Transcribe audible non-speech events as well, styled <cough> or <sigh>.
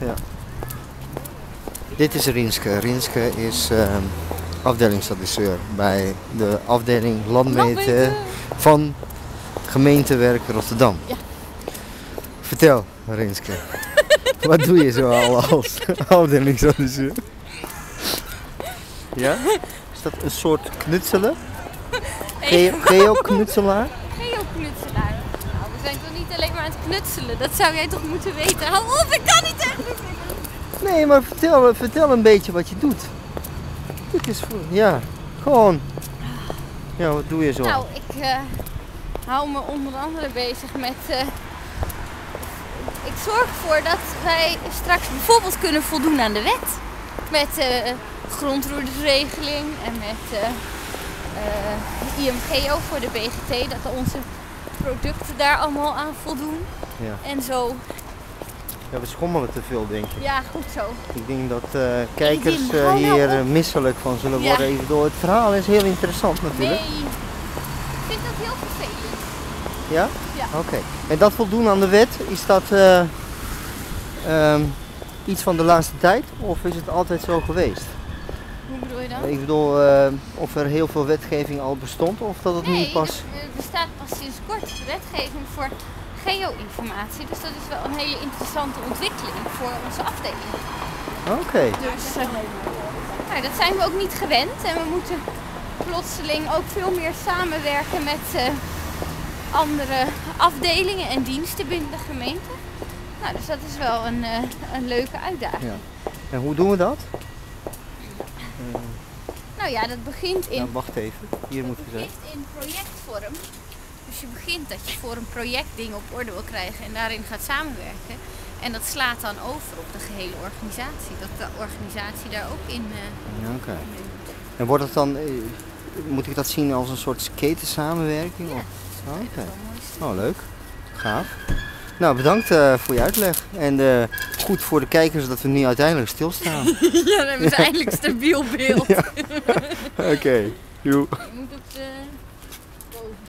Ja. Dit is Rinske. Rinske is ehm afdelingsadviseur bij de afdeling landmeten Landmeten. van gemeentewerk Rotterdam. Ja. Vertel, Rinske. <laughs> Wat doe je zo al als afdelingsadviseur? Ja? Is dat een soort knutselen? <laughs> Geo- Geo-knutselaar? Geoknutselaar. Het knutselen? Dat zou jij toch moeten weten? Hou op, ik kan niet echt. Nee, maar vertel, vertel een beetje wat je doet. Dit is voor, ja, gewoon. Ja, wat doe je zo? Nou, ik eh, hou me onder andere bezig met. eh, ik zorg ervoor dat wij straks bijvoorbeeld kunnen voldoen aan de wet. Met eh grondroedersregeling en met eh eh, IMGO voor de BGT. Dat onze producten daar allemaal aan voldoen. Ja. En zo. ja, we schommelen te veel, denk ik. Ja, goed zo. Ik denk dat eh, kijkers eh, nou hier eh, misselijk van zullen Ja. worden. Even door. Het verhaal is heel interessant Nee. natuurlijk. Ik vind dat heel vervelend. Ja? Ja. Oké. En dat voldoen aan de wet, is dat eh, ehm, iets van de laatste tijd? Of is het altijd zo geweest? Hoe bedoel je dan? Ik bedoel, eh, of er heel veel wetgeving al bestond of dat het nu Nee, pas... er er bestaat pas sinds kort wetgeving voor geo-informatie. Dus dat is wel een hele interessante ontwikkeling voor onze afdeling. Oké. Dus eh, nou, dat zijn we ook niet gewend. En we moeten plotseling ook veel meer samenwerken met eh, andere afdelingen en diensten binnen de gemeente. Nou, dus dat is wel een, een leuke uitdaging. Ja. En hoe doen we dat? Nou ja, dat begint in Nou, wacht even. Hier moet je zijn. begint in projectvorm. Dus je begint dat je voor een project dingen op orde wil krijgen en daarin gaat samenwerken. En dat slaat dan over op de gehele organisatie. Dat de organisatie daar ook in. eh, Ja, Oké. En wordt het dan, eh, moet ik dat zien als een soort skatensamenwerking? Ja. of? Oh, mooi. Oh, leuk. Gaaf. Nou, bedankt eh, voor je uitleg. En eh, goed voor de kijkers dat we nu uiteindelijk stilstaan. <laughs> ja, dan hebben we eindelijk stabiel beeld. <laughs> Oké. Joe. <laughs>